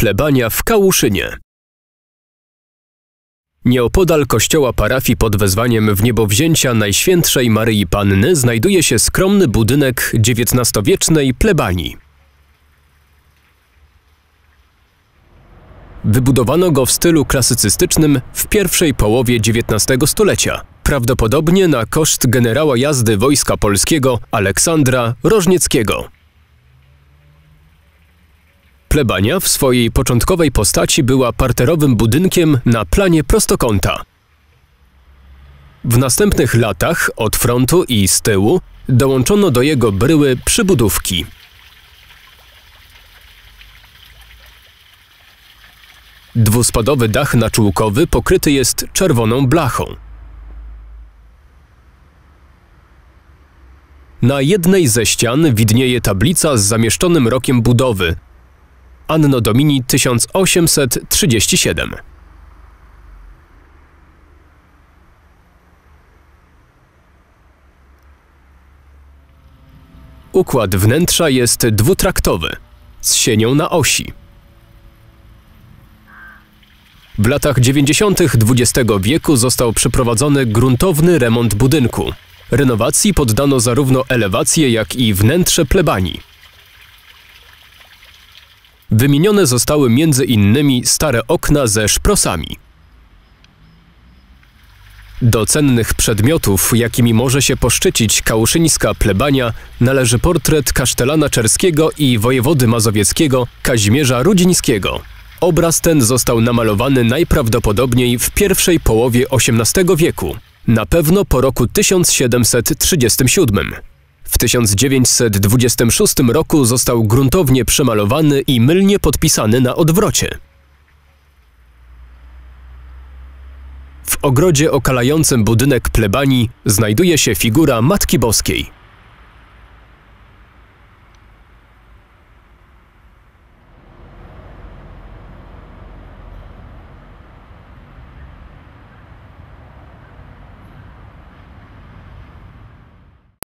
Plebania w Kałuszynie. Nieopodal kościoła parafii pod wezwaniem w niebowzięcia Najświętszej Maryi Panny znajduje się skromny budynek XIX-wiecznej plebanii. Wybudowano go w stylu klasycystycznym w pierwszej połowie XIX stulecia, prawdopodobnie na koszt generała jazdy Wojska Polskiego Aleksandra Rożnieckiego. Plebania w swojej początkowej postaci była parterowym budynkiem na planie prostokąta. W następnych latach od frontu i z tyłu dołączono do jego bryły przybudówki. Dwuspadowy dach naczółkowy pokryty jest czerwoną blachą. Na jednej ze ścian widnieje tablica z zamieszczonym rokiem budowy Anno Domini 1837. Układ wnętrza jest dwutraktowy, z sienią na osi. W latach 90. XX wieku został przeprowadzony gruntowny remont budynku. Renowacji poddano zarówno elewację, jak i wnętrze plebanii. Wymienione zostały między innymi stare okna ze szprosami. Do cennych przedmiotów, jakimi może się poszczycić kałuszyńska plebania, należy portret kasztelana czerskiego i wojewody mazowieckiego Kazimierza Rudzińskiego. Obraz ten został namalowany najprawdopodobniej w pierwszej połowie XVIII wieku, na pewno po roku 1737. W 1926 roku został gruntownie przemalowany i mylnie podpisany na odwrocie. W ogrodzie okalającym budynek plebanii znajduje się figura Matki Boskiej.